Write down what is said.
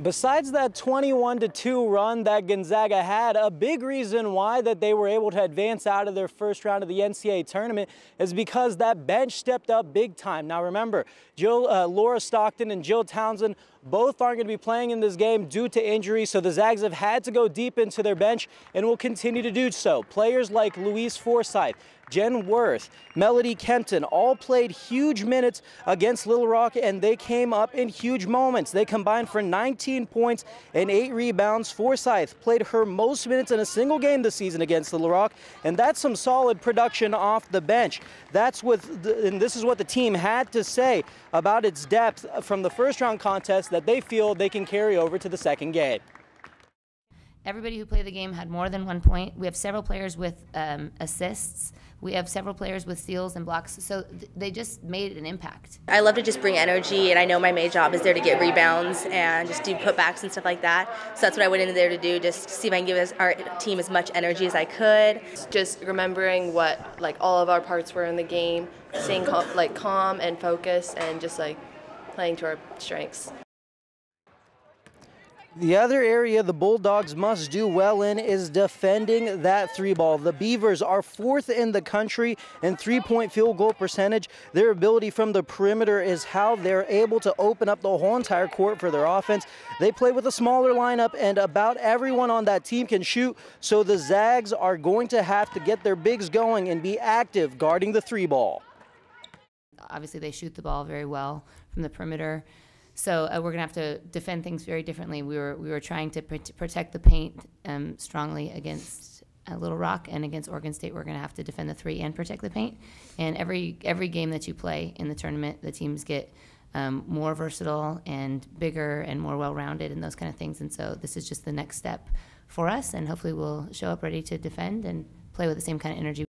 Besides that 21 to 2 run that Gonzaga had, a big reason why that they were able to advance out of their first round of the NCAA tournament is because that bench stepped up big time. Now remember, Jill, uh, Laura Stockton and Jill Townsend both aren't going to be playing in this game due to injury, so the Zags have had to go deep into their bench and will continue to do so. Players like Louise Forsyth, Jenn Wirth, Melody Kempton all played huge minutes against Little Rock and they came up in huge moments. They combined for 19 points and 8 rebounds. Forsyth played her most minutes in a single game this season against Little Rock and that's some solid production off the bench. That's what, the, and this is what the team had to say about its depth from the first round contest that they feel they can carry over to the second game. Everybody who played the game had more than one point. We have several players with um, assists. We have several players with steals and blocks. So th- they just made an impact. I love to just bring energy, and I know my main job is there to get rebounds and just do putbacks and stuff like that. So that's what I went in there to do, just see if I can give our team as much energy as I could. Just remembering what like all of our parts were in the game, staying cal- like calm and focused, and just like playing to our strengths. The other area the Bulldogs must do well in is defending that three ball. The Beavers are fourth in the country in three point field goal percentage. Their ability from the perimeter is how they're able to open up the whole entire court for their offense. They play with a smaller lineup, and about everyone on that team can shoot. So the Zags are going to have to get their bigs going and be active guarding the three ball. Obviously, they shoot the ball very well from the perimeter. So uh, we're going to have to defend things very differently. We were we were trying to pr- protect the paint um, strongly against uh, Little Rock and against Oregon State. We're going to have to defend the three and protect the paint. And every every game that you play in the tournament, the teams get um, more versatile and bigger and more well-rounded and those kind of things. And so this is just the next step for us. And hopefully we'll show up ready to defend and play with the same kind of energy